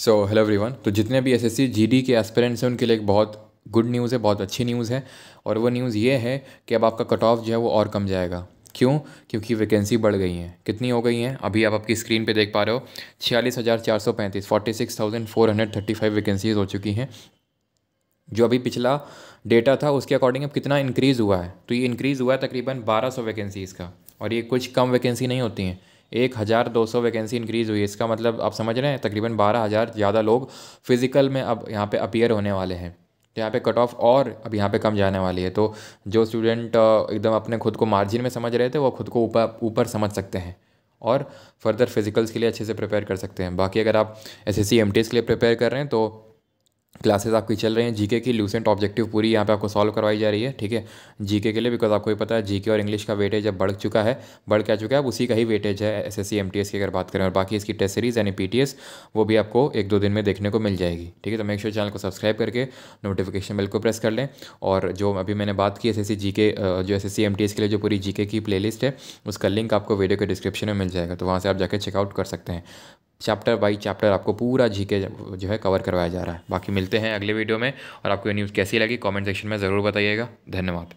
So hello everyone तो जितने भी एसएससी जीडी के एस्पिरेंट्स हैं, उनके लिए एक बहुत गुड न्यूज़ है, बहुत अच्छी न्यूज़ है। और वो न्यूज़ ये है कि अब आपका कट ऑफ़ जो है वो और कम जाएगा। क्यों? क्योंकि वैकेंसी बढ़ गई हैं। कितनी हो गई हैं? अभी आप आपकी स्क्रीन पे देख पा रहे हो, छियालीस हज़ार चार सौ पैंतीस, forty six thousand four hundred thirty five vacancies हो चुकी हैं। जो अभी पिछला डेटा था, उसके अकॉर्डिंग अब कितना इंक्रीज़ हुआ है? तो ये इंक्रीज़ हुआ है तकरीबन बारह सौ वैकेंसीज़ का। और ये कुछ कम वैकेंसी नहीं होती हैं। एक हज़ार दो सौ वैकेंसी इंक्रीज़ हुई है। इसका मतलब आप समझ रहे हैं, तकरीबन बारह हज़ार ज़्यादा लोग फ़िज़िकल में अब यहाँ पे अपीयर होने वाले हैं। तो यहाँ पे कट ऑफ़ और अब यहाँ पे कम जाने वाली है। तो जो स्टूडेंट एकदम अपने खुद को मार्जिन में समझ रहे थे, वो खुद को ऊपर ऊपर समझ सकते हैं और फर्दर फिज़िकल्स के लिए अच्छे से प्रिपेयर कर सकते हैं। बाकी अगर आप एस एस के लिए प्रिपेयर कर रहे हैं तो क्लासेस आपकी चल रही हैं। जीके की लूसेंट ऑब्जेक्टिव पूरी यहाँ पे आपको सॉल्व करवाई जा रही है, ठीक है? जीके के लिए बिकॉज़ आपको ही पता है, जीके और इंग्लिश का वेटेज अब बढ़ चुका है। बढ़ क्या चुका है? उसी का ही वेटेज है एस एस की अगर बात करें। और बाकी इसकी टेस्ट सीरीज़ यानी पी टी एस वो भी आपको एक दो दिन में देखने को मिल जाएगी, ठीक है? तो मेक श्योर चैनल को सब्सक्राइब करके नोटिफिकेशन बेल को प्रेस कर लें। और जो अभी मैंने बात की S S G S S के लिए जो पूरी जी के प्ले है, उसका लिंक आपको वीडियो के डिस्क्रिप्शन में मिल जाएगा। तो वहाँ से आप जाकर चेकआउट कर सकते हैं। चैप्टर बाई चैप्टर आपको पूरा जी के जो है कवर करवाया जा रहा है। बाकी मिलते हैं अगले वीडियो में और आपको ये न्यूज़ कैसी लगी कमेंट सेक्शन में ज़रूर बताइएगा। धन्यवाद।